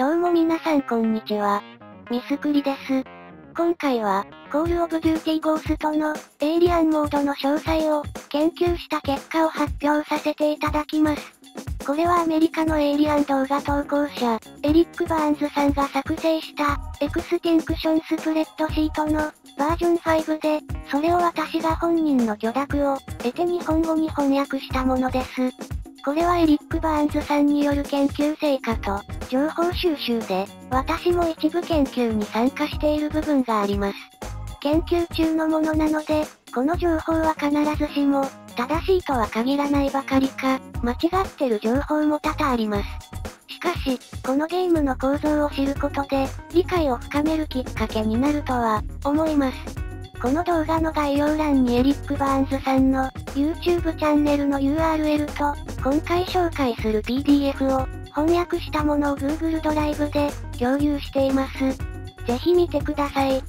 どうも皆さんこんにちは。ミスクリです。今回は、 Call of Duty Ghosts の、エイリアンモードの詳細を、研究した結果を発表させていただきます。これはアメリカのエイリアン動画投稿者、エリック・バーンズさんが作成した、 Extinction スプレッドシートの、バージョン5で、それを私が本人の許諾を、得て日本語に翻訳したものです。これはエリック・バーンズさんによる研究成果と、情報収集で、私も一部研究に参加している部分があります。研究中のものなので、この情報は必ずしも、正しいとは限らないばかりか、間違ってる情報も多々あります。しかし、このゲームの構造を知ることで、理解を深めるきっかけになるとは、思います。この動画の概要欄にエリック・バーンズさんの YouTube チャンネルの URL と、今回紹介する PDF を翻訳したものを Google ドライブで共有しています。ぜひ見てください。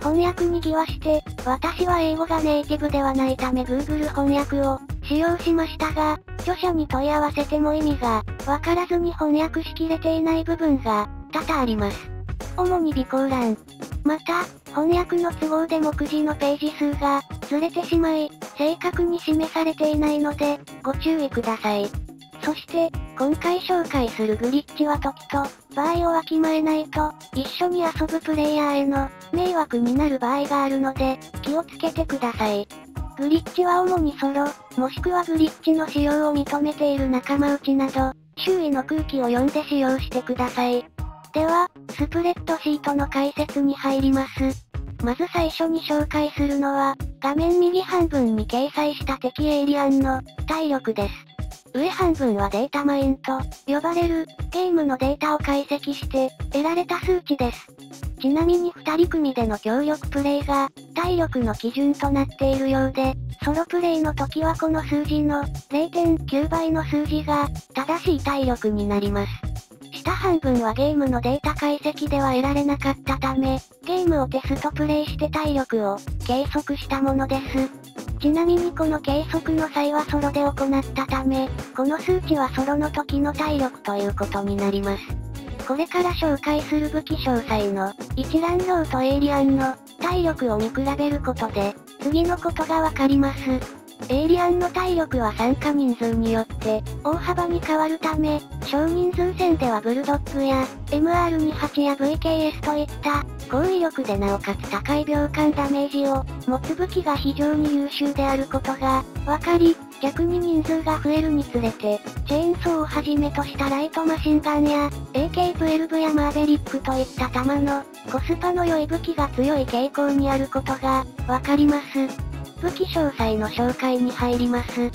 翻訳にぎわして、私は英語がネイティブではないため Google 翻訳を使用しましたが、著者に問い合わせても意味がわからずに翻訳しきれていない部分が多々あります。主に備考欄。また、翻訳の都合で目次のページ数がずれてしまい、正確に示されていないので、ご注意ください。そして、今回紹介するグリッチは時と、場合をわきまえないと、一緒に遊ぶプレイヤーへの、迷惑になる場合があるので、気をつけてください。グリッチは主にソロ、もしくはグリッチの使用を認めている仲間内など、周囲の空気を読んで使用してください。では、スプレッドシートの解説に入ります。まず最初に紹介するのは、画面右半分に掲載した敵エイリアンの体力です。上半分はデータマインと呼ばれるゲームのデータを解析して得られた数値です。ちなみに2人組での協力プレイが体力の基準となっているようで、ソロプレイの時はこの数字の0.9倍の数字が正しい体力になります。下半分はゲームのデータ解析では得られなかったため、ゲームをテストプレイして体力を計測したものです。ちなみにこの計測の際はソロで行ったため、この数値はソロの時の体力ということになります。これから紹介する武器詳細の一覧表とエイリアンの体力を見比べることで、次のことがわかります。エイリアンの体力は参加人数によって大幅に変わるため、少人数戦ではブルドッグや MR28 や VKS といった高威力でなおかつ高い秒間ダメージを持つ武器が非常に優秀であることが分かり、逆に人数が増えるにつれて、チェーンソーをはじめとしたライトマシンガンや AK-12 やマーベリックといった弾のコスパの良い武器が強い傾向にあることが分かります。武器詳細の紹介に入ります。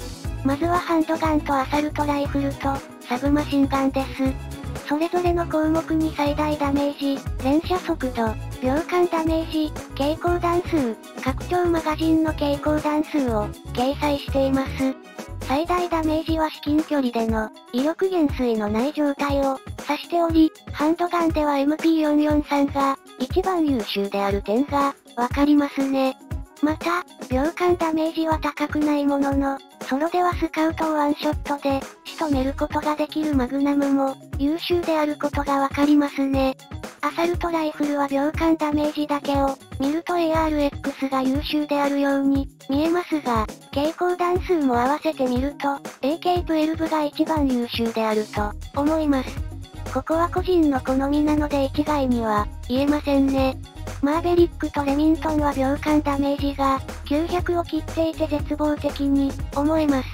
まずはハンドガンとアサルトライフルと、サブマシンガンです。それぞれの項目に最大ダメージ、連射速度、秒間ダメージ、蛍光弾数、拡張マガジンの蛍光弾数を掲載しています。最大ダメージは至近距離での威力減衰のない状態を指しており、ハンドガンでは MP443 が一番優秀である点がわかりますね。また、秒間ダメージは高くないものの、ソロではスカウトをワンショットで、仕留めることができるマグナムも、優秀であることがわかりますね。アサルトライフルは秒間ダメージだけを、見ると ARX が優秀であるように、見えますが、蛍光弾数も合わせてみると、AK12 が一番優秀であると、思います。ここは個人の好みなので一概には、言えませんね。マーベリックとレミントンは秒間ダメージが900を切っていて絶望的に思えます。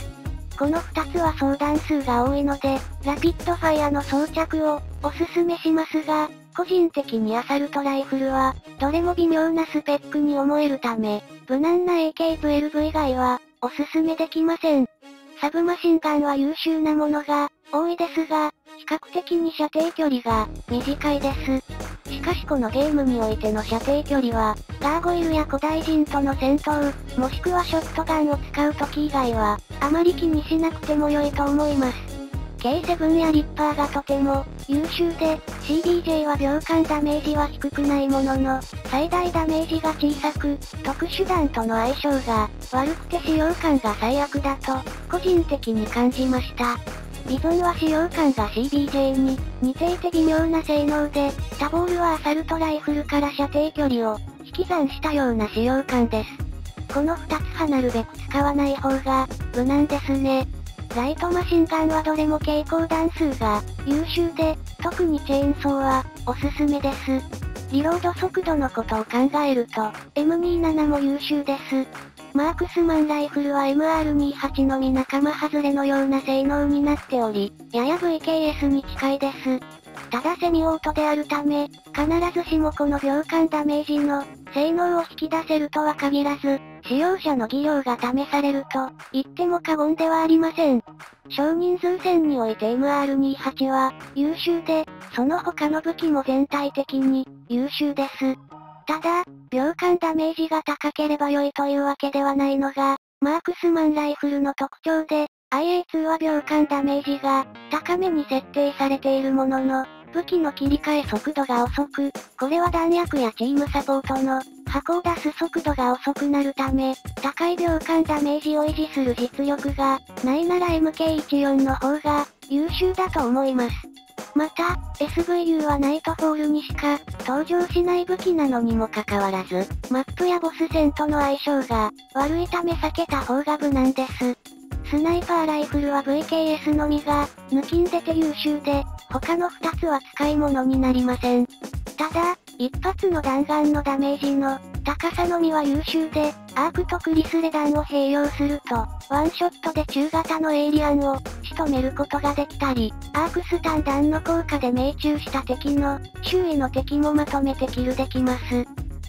この2つは相談数が多いので、ラピッドファイアの装着をおすすめしますが、個人的にアサルトライフルは、どれも微妙なスペックに思えるため、無難な AK-12 以外は、おすすめできません。サブマシンガンは優秀なものが、多いですが、比較的に射程距離が、短いです。しかしこのゲームにおいての射程距離は、ガーゴイルや古代人との戦闘、もしくはショットガンを使う時以外は、あまり気にしなくても良いと思います。K7 やリッパーがとても優秀で、CDJ は秒間ダメージは低くないものの、最大ダメージが小さく、特殊弾との相性が悪くて使用感が最悪だと、個人的に感じました。ビゾンは使用感が CBJ に似ていて微妙な性能で、タボールはアサルトライフルから射程距離を引き算したような使用感です。この2つ離るべく使わない方が無難ですね。ライトマシンガンはどれも蛍光弾数が優秀で、特にチェーンソーはおすすめです。リロード速度のことを考えると、M27 も優秀です。マークスマンライフルは MR28 のみ仲間外れのような性能になっており、やや VKS に近いです。ただセミオートであるため、必ずしもこの秒間ダメージの性能を引き出せるとは限らず、使用者の技量が試されると言っても過言ではありません。少人数戦において MR28 は優秀で、その他の武器も全体的に優秀です。ただ、秒間ダメージが高ければ良いというわけではないのが、マークスマンライフルの特徴で、IA2 は秒間ダメージが高めに設定されているものの、武器の切り替え速度が遅く、これは弾薬やチームサポートの箱を出す速度が遅くなるため、高い秒間ダメージを維持する実力がないなら MK14 の方が優秀だと思います。また、SVU は Nightfall にしか登場しない武器なのにもかかわらず、マップやボス戦との相性が悪いため避けた方が無難です。スナイパーライフルは VKS のみが抜きんでて優秀で、他の2つは使い物になりません。ただ、一発の弾丸のダメージの高さのみは優秀で、アークとクリスレ弾を併用すると、ワンショットで中型のエイリアンを仕留めることができたり、アークスタン弾の効果で命中した敵の周囲の敵もまとめてキルできます。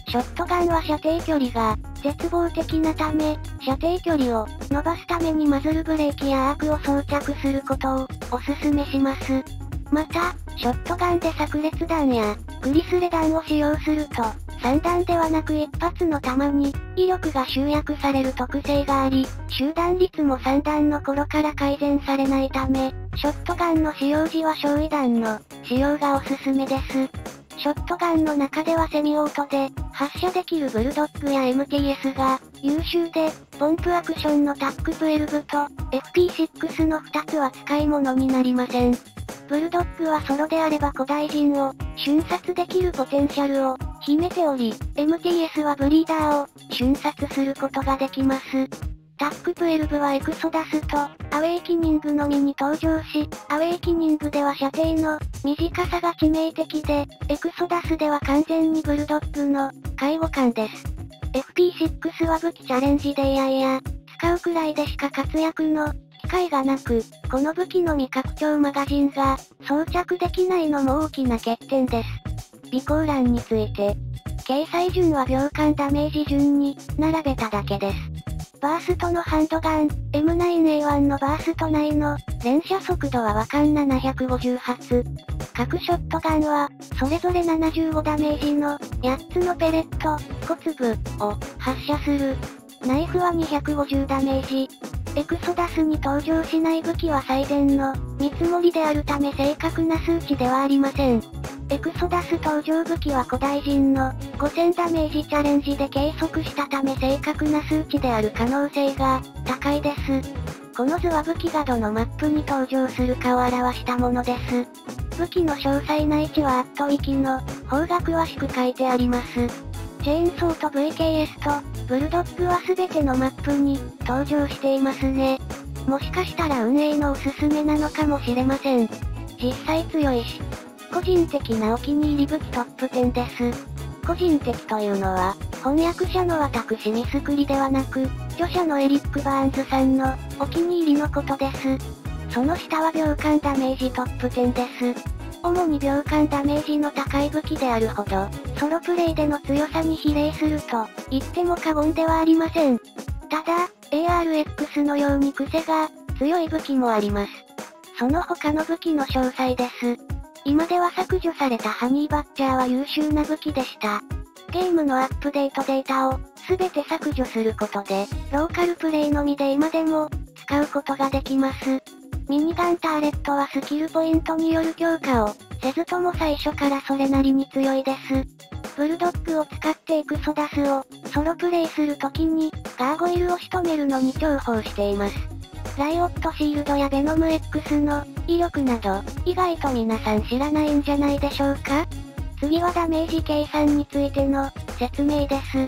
ショットガンは射程距離が絶望的なため、射程距離を伸ばすためにマズルブレーキやアークを装着することをおすすめします。また、ショットガンで炸裂弾やグリスレ弾を使用すると、3弾ではなく一発の弾に、威力が集約される特性があり、集弾率も3弾の頃から改善されないため、ショットガンの使用時は焼夷弾の使用がおすすめです。ショットガンの中ではセミオートで、発射できるブルドッグや MTS が優秀で、ポンプアクションのタック12と FP6 の2つは使い物になりません。ブルドッグはソロであれば古代人を瞬殺できるポテンシャルを秘めており、MTS はブリーダーを瞬殺することができます。タック12はエクソダスとアウェイキニングのみに登場し、アウェイキニングでは射程の短さが致命的で、エクソダスでは完全にブルドッグの介護官です。FP6 は武器チャレンジでいやいや、使うくらいでしか活躍の機会がなく、この武器の未拡張マガジンが装着できないのも大きな欠点です。備考欄について。掲載順は秒間ダメージ順に並べただけです。バーストのハンドガン、M9A1 のバースト内の連射速度は和間750発。各ショットガンは、それぞれ75ダメージの8つのペレット、小粒を発射する。ナイフは250ダメージ。エクソダスに登場しない武器は最善の見積もりであるため正確な数値ではありません。エクソダス登場武器は古代人の5000ダメージチャレンジで計測したため正確な数値である可能性が高いです。この図は武器がどのマップに登場するかを表したものです。武器の詳細な位置はアットウィキの方が詳しく書いてあります。チェーンソーと VKS とブルドッグは全てのマップに登場していますね。もしかしたら運営のおすすめなのかもしれません。実際強いし、個人的なお気に入り武器トップ10です。個人的というのは、翻訳者の私ミスクリではなく、著者のエリック・バーンズさんのお気に入りのことです。その下は秒間ダメージトップ10です。主に秒間ダメージの高い武器であるほど、ソロプレイでの強さに比例すると言っても過言ではありません。ただ、ARX のように癖が強い武器もあります。その他の武器の詳細です。今では削除されたハニーバッチャーは優秀な武器でした。ゲームのアップデートデータを全て削除することで、ローカルプレイのみで今でも使うことができます。ミニガンターレットはスキルポイントによる強化をせずとも最初からそれなりに強いです。ブルドッグを使ってエクソダスをソロプレイするときにガーゴイルを仕留めるのに重宝しています。ライオットシールドやベノム X の威力など、意外と皆さん知らないんじゃないでしょうか？次はダメージ計算についての説明です。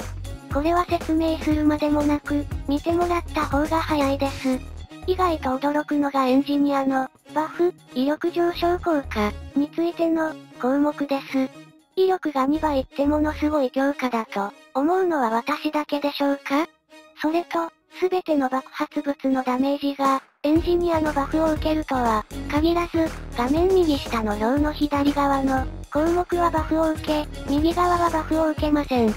これは説明するまでもなく、見てもらった方が早いです。意外と驚くのがエンジニアの、バフ、威力上昇効果、についての、項目です。威力が2倍ってものすごい強化だと、思うのは私だけでしょうか？それと、すべての爆発物のダメージが、エンジニアのバフを受けるとは、限らず、画面右下の表の左側の、項目はバフを受け、右側はバフを受けません。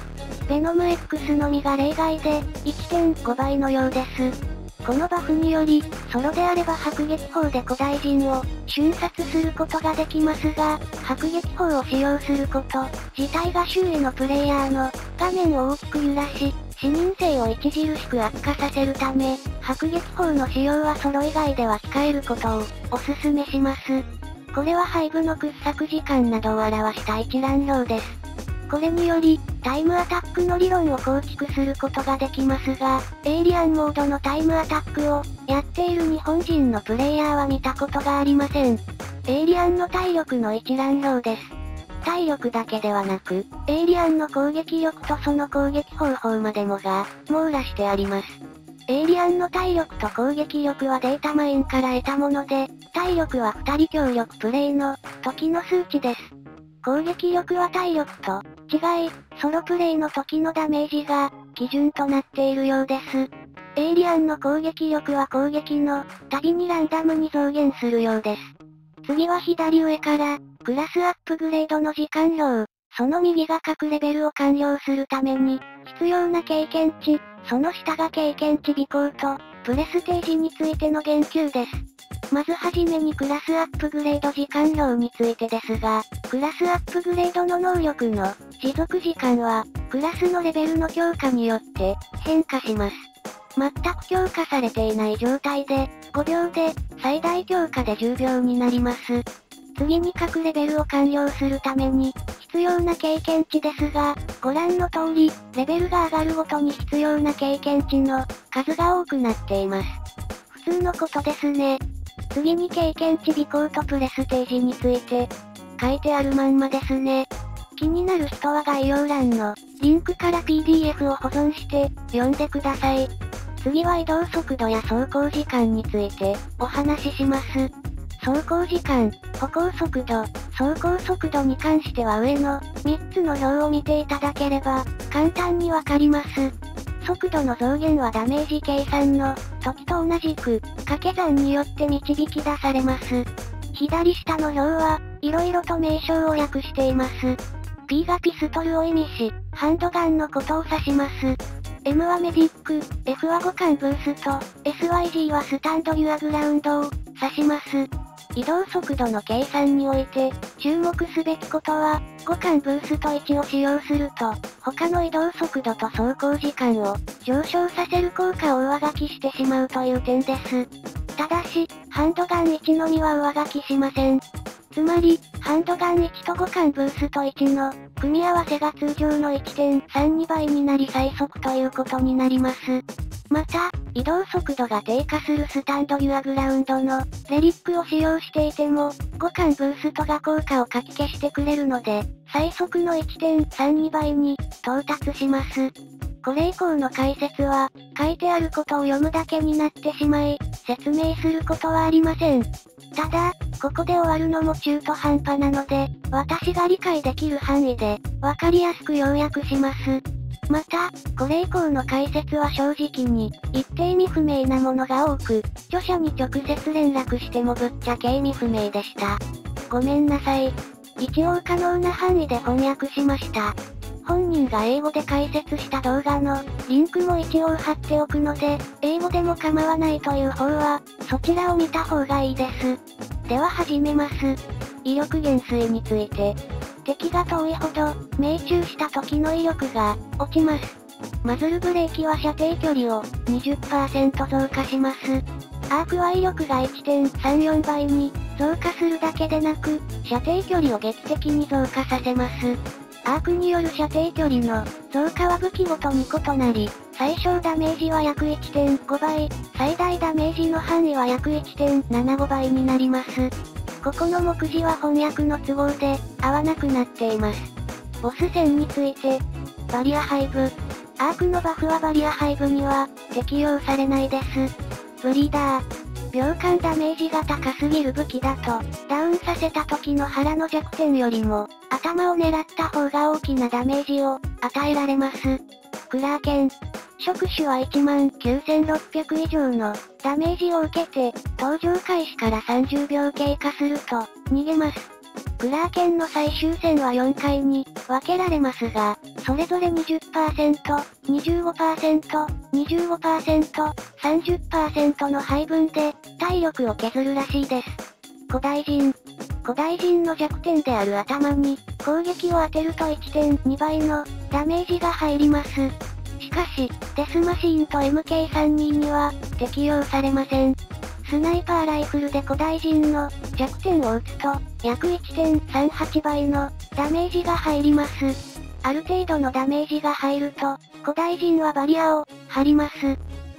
ベノム X のみが例外で、1.5倍のようです。このバフにより、ソロであれば迫撃砲で古代人を瞬殺することができますが、迫撃砲を使用すること、自体が周囲のプレイヤーの画面を大きく揺らし、視認性を著しく悪化させるため、迫撃砲の使用はソロ以外では控えることをお勧めします。これは背部の掘削時間などを表した一覧表です。これにより、タイムアタックの理論を構築することができますが、エイリアンモードのタイムアタックを、やっている日本人のプレイヤーは見たことがありません。エイリアンの体力の一覧表です。体力だけではなく、エイリアンの攻撃力とその攻撃方法までもが、網羅してあります。エイリアンの体力と攻撃力はデータマインから得たもので、体力は2人協力プレイの時の数値です。攻撃力は体力と違い、ソロプレイの時のダメージが基準となっているようです。エイリアンの攻撃力は攻撃の度にランダムに増減するようです。次は左上から、クラスアップグレードの時間表。その右が各レベルを完了するために、必要な経験値、その下が経験値尾行と、プレステージについての言及です。まずはじめにクラスアップグレード時間量についてですが、クラスアップグレードの能力の持続時間は、クラスのレベルの強化によって変化します。全く強化されていない状態で、5秒で、最大強化で10秒になります。次に各レベルを完了するために、必要な経験値ですが、ご覧の通り、レベルが上がるごとに必要な経験値の数が多くなっています。普通のことですね。次に経験値尾行とプレステージについて、書いてあるまんまですね。気になる人は概要欄のリンクから PDF を保存して読んでください。次は移動速度や走行時間についてお話しします。走行時間、歩行速度、走行速度に関しては上の3つの表を見ていただければ簡単にわかります。速度の増減はダメージ計算の時と同じく掛け算によって導き出されます。左下の表は色々と名称を訳しています。P がピストルを意味し、ハンドガンのことを指します。M はメディック、F は互換ブースト、SYG はスタンドユアグラウンドを指します。移動速度の計算において、注目すべきことは、互換ブースト1を使用すると、他の移動速度と走行時間を上昇させる効果を上書きしてしまうという点です。ただし、ハンドガン1のみは上書きしません。つまり、ハンドガン1と互換ブースト1の組み合わせが通常の1.32倍になり最速ということになります。また、移動速度が低下するスタンドユアグラウンドのレリックを使用していても、互換ブーストが効果をかき消してくれるので、最速の1.32倍に到達します。これ以降の解説は、書いてあることを読むだけになってしまい、説明することはありません。ただ、ここで終わるのも中途半端なので、私が理解できる範囲で、わかりやすく要約します。また、これ以降の解説は正直に、一定意味不明なものが多く、著者に直接連絡してもぶっちゃけ意味不明でした。ごめんなさい。一応可能な範囲で翻訳しました。本人が英語で解説した動画のリンクも一応貼っておくので、英語でも構わないという方は、そちらを見た方がいいです。では始めます。威力減衰について。敵が遠いほど、命中した時の威力が、落ちます。マズルブレーキは射程距離を、20%増加します。アークは威力が1.34倍に、増加するだけでなく、射程距離を劇的に増加させます。アークによる射程距離の増加は武器ごとに異なり、最小ダメージは約1.5倍、最大ダメージの範囲は約1.75倍になります。ここの目次は翻訳の都合で、合わなくなっています。ボス戦について、バリアハイブ。アークのバフはバリアハイブには、適用されないです。ブリーダー。秒間ダメージが高すぎる武器だと、ダウンさせた時の腹の弱点よりも、頭を狙った方が大きなダメージを与えられます。クラーケン。触手は1万9600以上のダメージを受けて、登場開始から30秒経過すると、逃げます。クラーケンの最終戦は4回に分けられますが、それぞれ20%、25%、25%、30%の配分で体力を削るらしいです。古代人。古代人の弱点である頭に攻撃を当てると1.2倍のダメージが入ります。しかし、デスマシーンと MK32 には適用されません。スナイパーライフルで古代人の弱点を撃つと、約1.38倍のダメージが入ります。ある程度のダメージが入ると、古代人はバリアを張ります。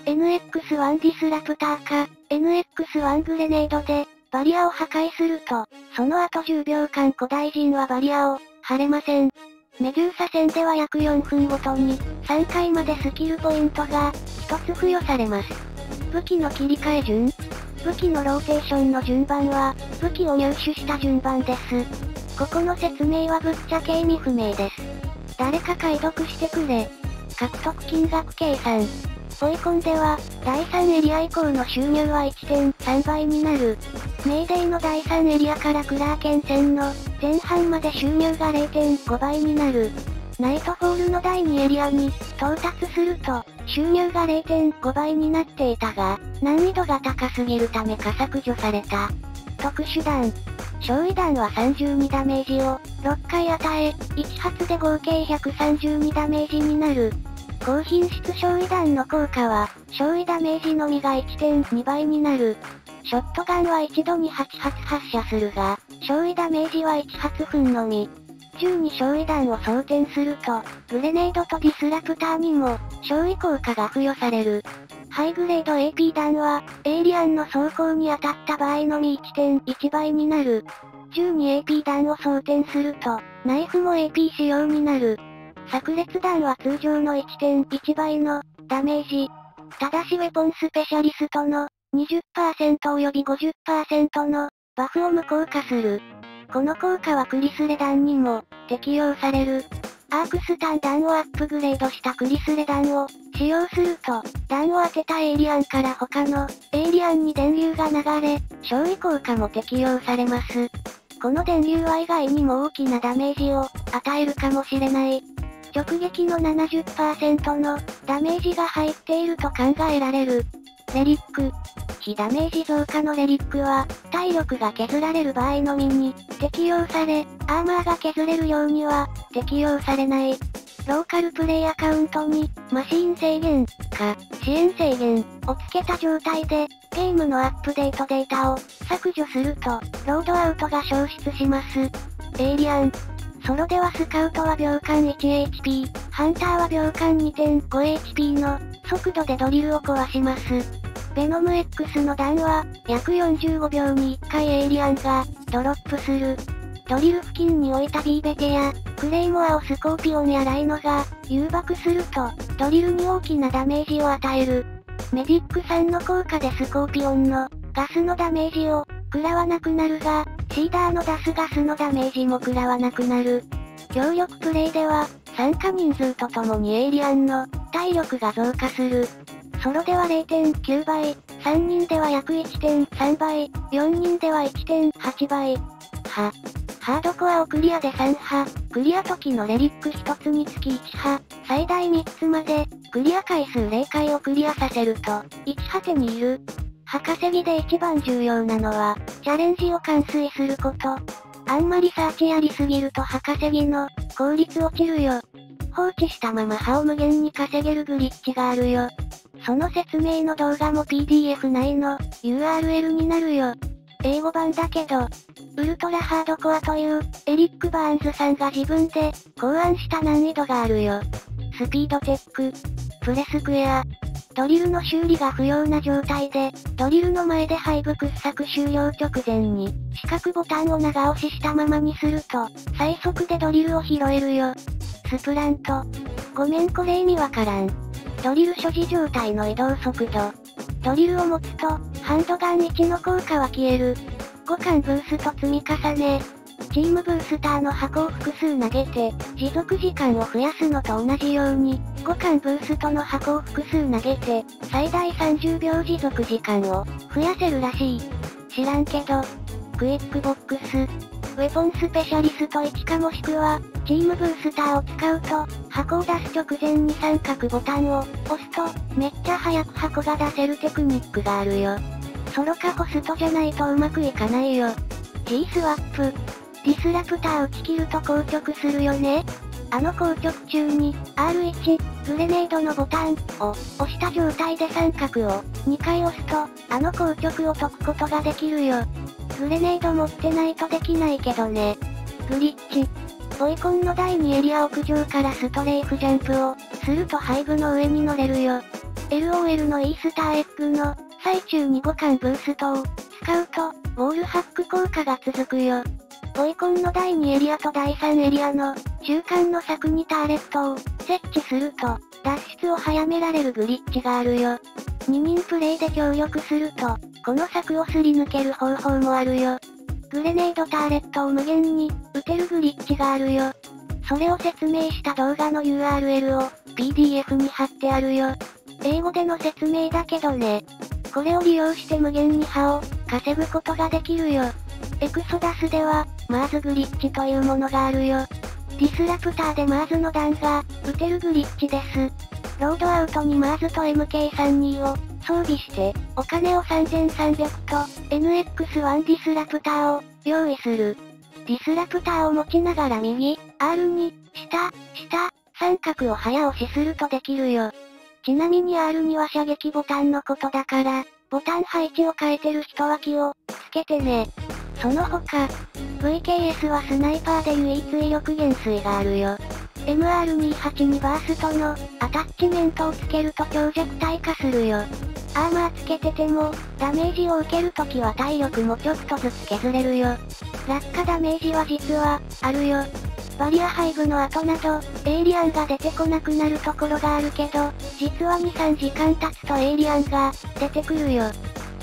NX1 Disruptor か、NX1 グレネードで、バリアを破壊すると、その後10秒間古代人はバリアを張れません。メデューサ戦では約4分ごとに、3回までスキルポイントが、1つ付与されます。武器の切り替え順？武器のローテーションの順番は、武器を入手した順番です。ここの説明はぶっちゃけ意味不明です。誰か解読してくれ。獲得金額計算。ポイコンでは、第3エリア以降の収入は1.3倍になる。メイデイの第3エリアからクラーケン戦の前半まで収入が0.5倍になる。ナイトフォールの第2エリアに到達すると、収入が0.5倍になっていたが、難易度が高すぎるためか削除された。特殊弾。焼夷弾は32ダメージを6回与え、1発で合計132ダメージになる。高品質焼夷弾の効果は、焼夷ダメージのみが1.2倍になる。ショットガンは一度に8発発射するが、焼夷ダメージは1発分のみ。銃に焼夷弾を装填すると、グレネードとディスラプターにも、焼夷効果が付与される。ハイグレード AP 弾は、エイリアンの装甲に当たった場合のみ1.1倍になる。銃に AP 弾を装填すると、ナイフも AP 仕様になる。炸裂弾は通常の1.1倍のダメージ。ただしウェポンスペシャリストの20%及び50%のバフを無効化する。この効果はクリスレ弾にも適用される。アークスタン弾をアップグレードしたクリスレ弾を使用すると、弾を当てたエイリアンから他のエイリアンに電流が流れ、勝利効果も適用されます。この電流は以外にも大きなダメージを与えるかもしれない。直撃の70%のダメージが入っていると考えられる。レリック。非ダメージ増加のレリックは、体力が削られる場合のみに適用され、アーマーが削れるようには適用されない。ローカルプレイアカウントに、マシーン制限、か、支援制限、をつけた状態で、ゲームのアップデートデータを削除すると、ロードアウトが消失します。エイリアン。ソロではスカウトは秒間 1HP、ハンターは秒間 2.5HP の速度でドリルを壊します。ベノム X の弾は、約45秒に1回エイリアンが、ドロップする。ドリル付近に置いたビーベテや、クレイモアをスコーピオンやライノが、誘爆すると、ドリルに大きなダメージを与える。メディック3の効果でスコーピオンの、ガスのダメージを、食らわなくなるが、シーダーの出すガスのダメージも食らわなくなる。協力プレイでは、参加人数とともにエイリアンの体力が増加する。ソロでは0.9倍、3人では約1.3倍、4人では1.8倍。は。ハードコアをクリアで3波、クリア時のレリック1つにつき1波、最大3つまで、クリア回数0回をクリアさせると、1波手にいる。葉稼ぎで一番重要なのは、チャレンジを完遂すること。あんまりサーチやりすぎると葉稼ぎの効率落ちるよ。放置したまま歯を無限に稼げるグリッチがあるよ。その説明の動画も PDF 内の URL になるよ。英語版だけど、ウルトラハードコアというエリック・バーンズさんが自分で考案した難易度があるよ。スピードテック、プレスクエア、ドリルの修理が不要な状態で、ドリルの前で背部掘削終了直前に、四角ボタンを長押ししたままにすると、最速でドリルを拾えるよ。スプラント。ごめんこれ意味わからん。ドリル所持状態の移動速度。ドリルを持つと、ハンドガン1の効果は消える。5巻ブースト積み重ね。チームブースターの箱を複数投げて、持続時間を増やすのと同じように、互換ブーストの箱を複数投げて、最大30秒持続時間を増やせるらしい。知らんけど、クイックボックス、ウェポンスペシャリスト1かもしくは、チームブースターを使うと、箱を出す直前に三角ボタンを押すと、めっちゃ早く箱が出せるテクニックがあるよ。ソロかホストじゃないとうまくいかないよ。G スワップ。ディスラプター打ち切ると硬直するよねあの硬直中に、R1、グレネードのボタンを押した状態で三角を2回押すと、あの硬直を解くことができるよ。グレネード持ってないとできないけどね。グリッチ。ボイコンの第2エリア屋上からストレーフジャンプをすると背部の上に乗れるよ。LOL のイースターエッグの最中に互換ブーストを使うと、ウォールハック効果が続くよ。ボイコンの第2エリアと第3エリアの中間の柵にターレットを設置すると、脱出を早められるグリッチがあるよ。2人プレイで協力すると、この柵をすり抜ける方法もあるよ。グレネードターレットを無限に撃てるグリッチがあるよ。それを説明した動画の URL を PDF に貼ってあるよ。英語での説明だけどね。これを利用して無限に刃を稼ぐことができるよ。エクソダスでは、マーズグリッチというものがあるよ。ディスラプターでマーズの弾が、撃てるグリッチです。ロードアウトにマーズと MK32 を装備して、お金を3300と NX1 ディスラプターを用意する。ディスラプターを持ちながら右、R2、下、下、三角を早押しするとできるよ。ちなみに R2 は射撃ボタンのことだから、ボタン配置を変えてる人は気をつけてね。その他、VKS はスナイパーで唯一威力減衰があるよ。MR282 バーストのアタッチメントをつけると強弱体化するよ。アーマーつけてても、ダメージを受けるときは体力もちょっとずつ削れるよ。落下ダメージは実は、あるよ。バリアハイブの後など、エイリアンが出てこなくなるところがあるけど、実は2、3時間経つとエイリアンが出てくるよ。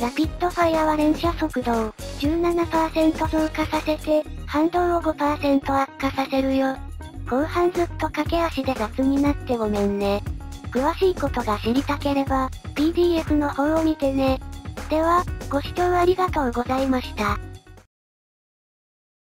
ラピッドファイアは連射速度を17%増加させて、反動を5%悪化させるよ。後半ずっと駆け足で雑になってごめんね。詳しいことが知りたければ、PDF の方を見てね。では、ご視聴ありがとうございました。